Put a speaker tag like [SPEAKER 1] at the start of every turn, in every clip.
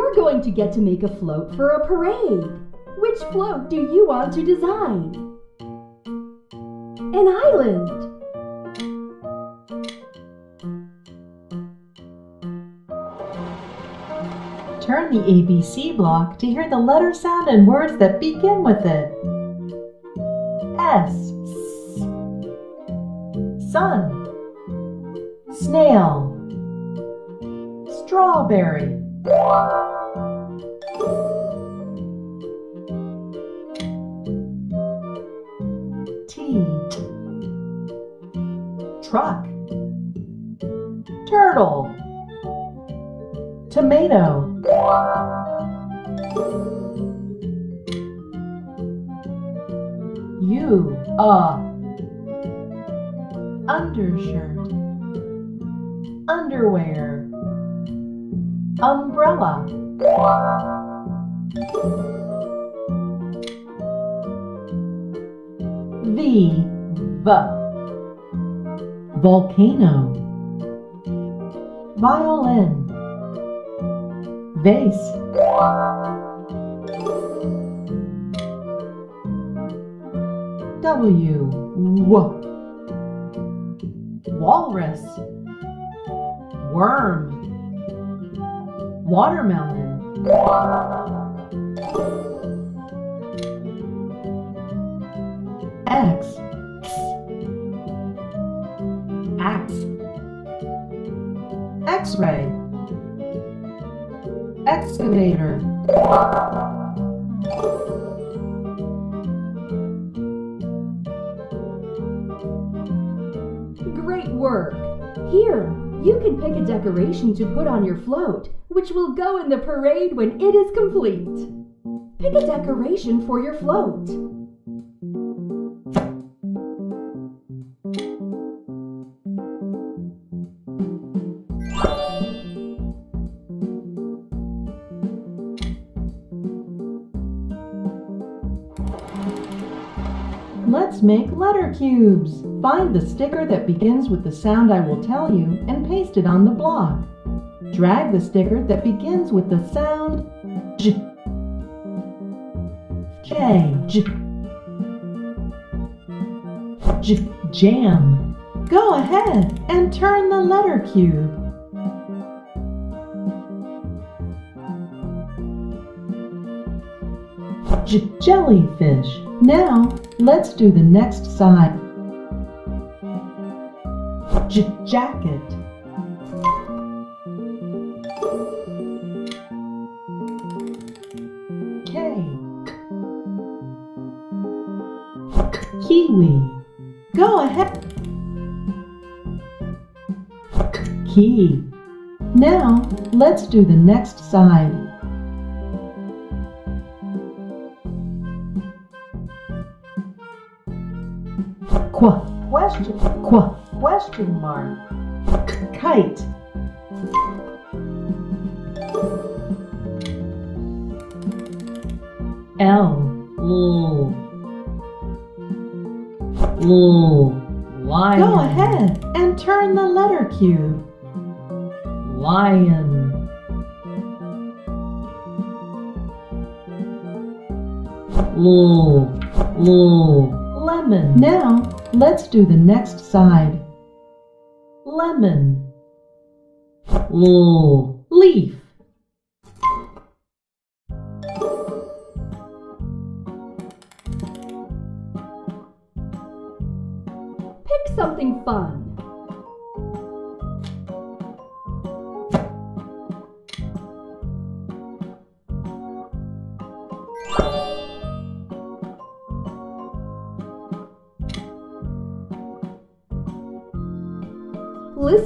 [SPEAKER 1] You're going to get to make a float for a parade. Which float do you want to design? An island.
[SPEAKER 2] Turn the ABC block to hear the letter sound and words that begin with it. S. Sun. Snail. Strawberry. Truck. Turtle. Tomato. You, a undershirt, underwear, umbrella. V, v, volcano, violin, vase. W, walrus, worm, watermelon. X, X-ray, excavator.
[SPEAKER 1] Great work. Here, you can pick a decoration to put on your float, which will go in the parade when it is complete. Pick a decoration for your float.
[SPEAKER 2] Make letter cubes. Find the sticker that begins with the sound I will tell you and paste it on the block. Drag the sticker that begins with the sound J. J. J. J. Jam. Go ahead and turn the letter cube. J jellyfish. Now, let's do the next side. J jacket. K. Kiwi. Go ahead. Key. Now, let's do the next side. Qu question. Qu question mark. Kite. L. L. L. Lion. Go ahead and turn the letter cube lion. L. L. Lemon. Now, let's do the next side. Lemon. L. Leaf.
[SPEAKER 1] Pick something fun.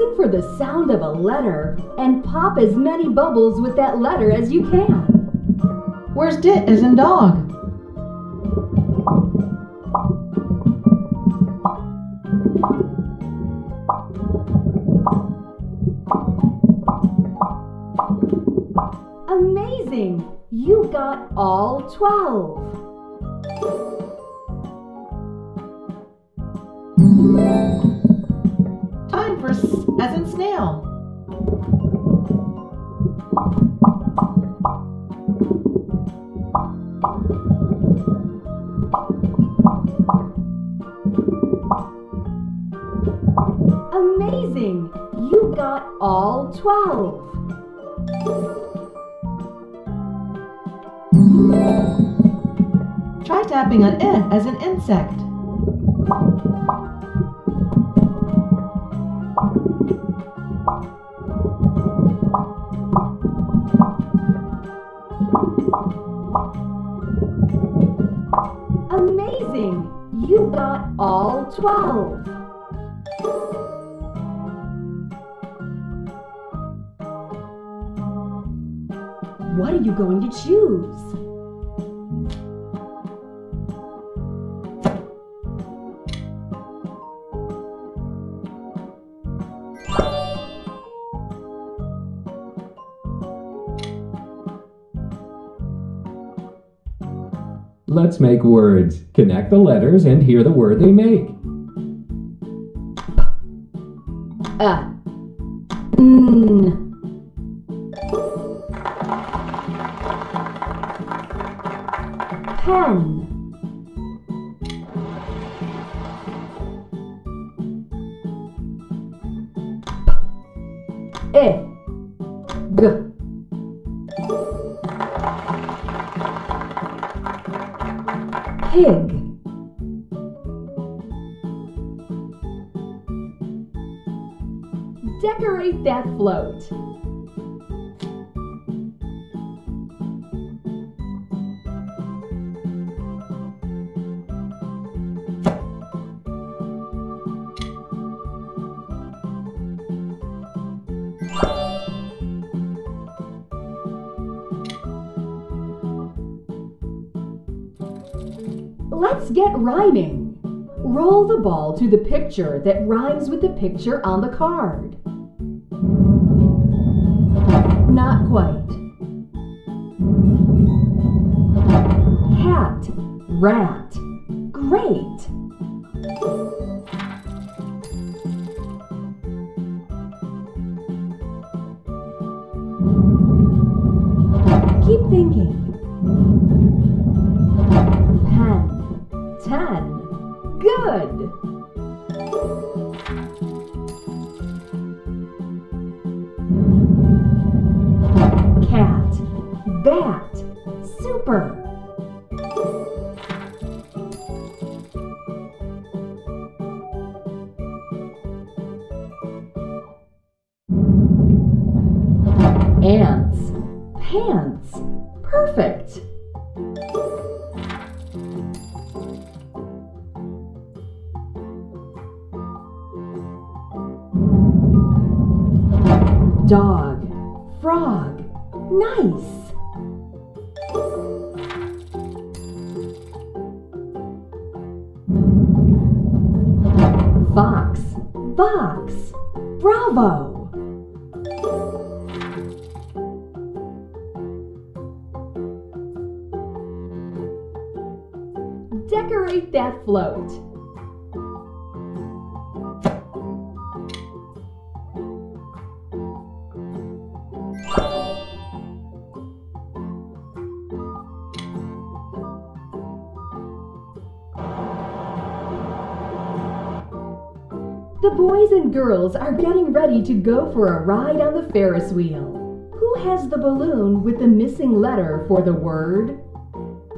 [SPEAKER 1] Listen for the sound of a letter and pop as many bubbles with that letter as you can.
[SPEAKER 2] Where's dit as in dog?
[SPEAKER 1] Amazing! You got all 12.
[SPEAKER 2] as in snail.
[SPEAKER 1] Amazing! You got all 12.
[SPEAKER 2] Try tapping on N as an insect.
[SPEAKER 1] You got all 12. What are you going to choose?
[SPEAKER 3] Let's make words. Connect the letters and hear the word they make.
[SPEAKER 1] Uh. N. Pen. E. G. Pig. Decorate that float. Get rhyming. Roll the ball to the picture that rhymes with the picture on the card. Not quite. Hat, rat. Great. Keep thinking. Frog. Nice. Fox, box. Bravo. Decorate that float. Boys and girls are getting ready to go for a ride on the Ferris wheel. Who has the balloon with the missing letter for the word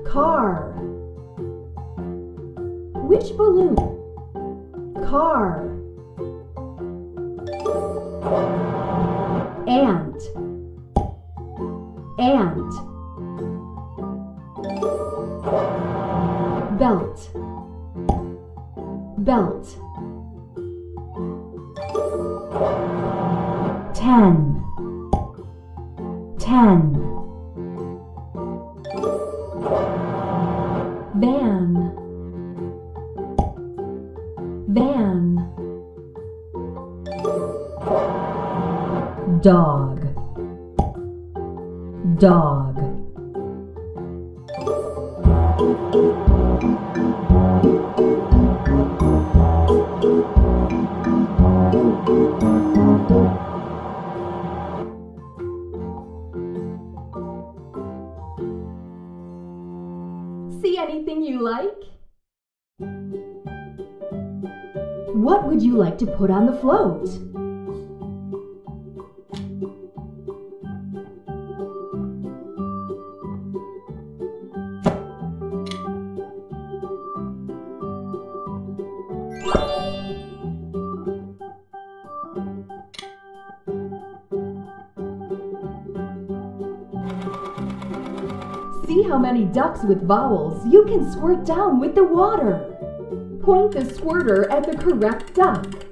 [SPEAKER 1] car? Which balloon? Car. Ant. Ant. Belt. Belt. Ten. Ten. Van. Van. Dog. Dog. To put on the float? See how many ducks with vowels you can squirt down with the water. Point the squirter at the correct duck.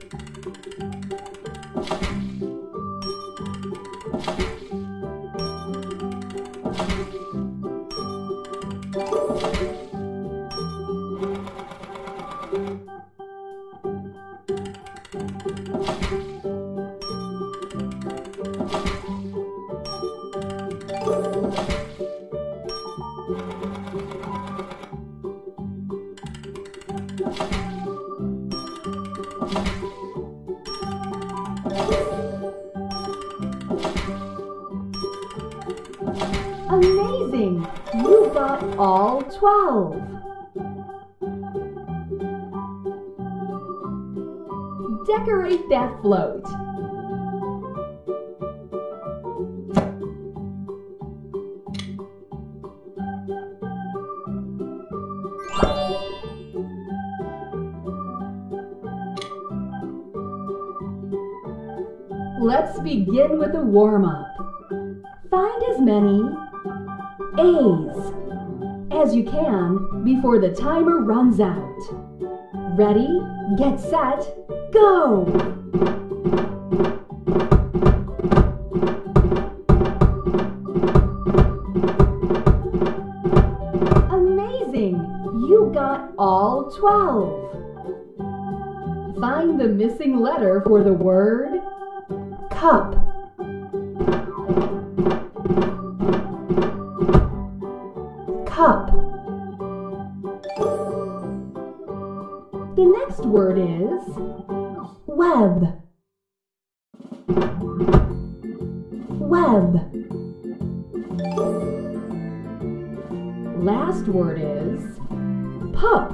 [SPEAKER 1] Amazing! You got all 12. Decorate that float. Let's begin with a warm up. Find as many A's as you can before the timer runs out. Ready, get set, go! Amazing! You got all 12. Find the missing letter for the word cup. Cup. The next word is web. Web. Last word is pup.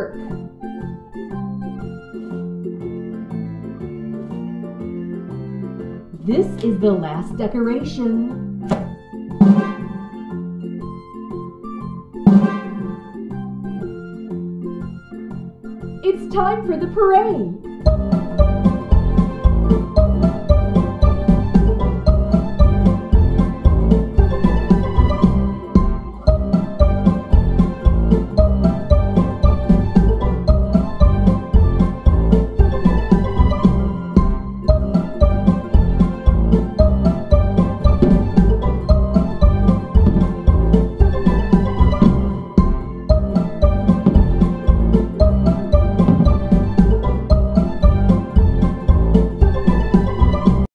[SPEAKER 1] Work! This is the last decoration. It's time for the parade!